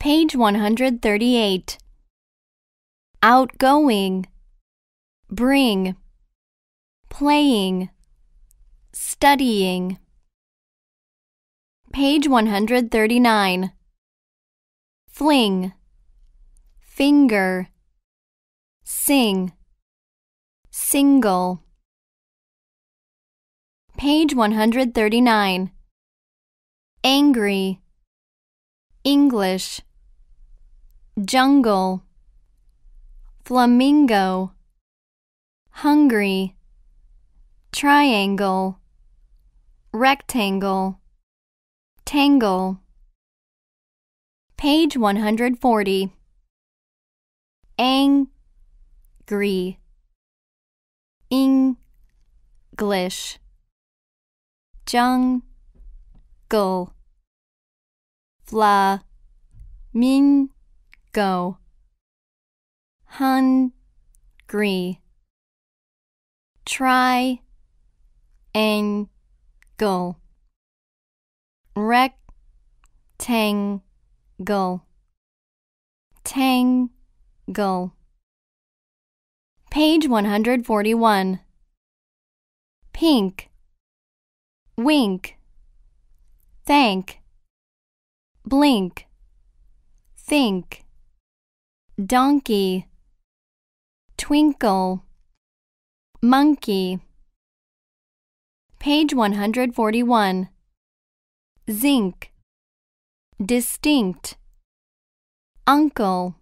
Page 138. Outgoing. Bring. Playing. Studying. Page 139. Fling. Finger. Sing. Single. Page 139. Angry. English. Jungle. Flamingo. Hungry. Triangle. Rectangle. Tangle. Page 140. Angry. English. Jungle. Flamingo. Go hungry. Triangle. Rectangle. Tangle. Page 141. Pink. Wink. Thank. Blink. Think. Donkey. Twinkle. Monkey. Page 141. Zinc. Distinct. Uncle.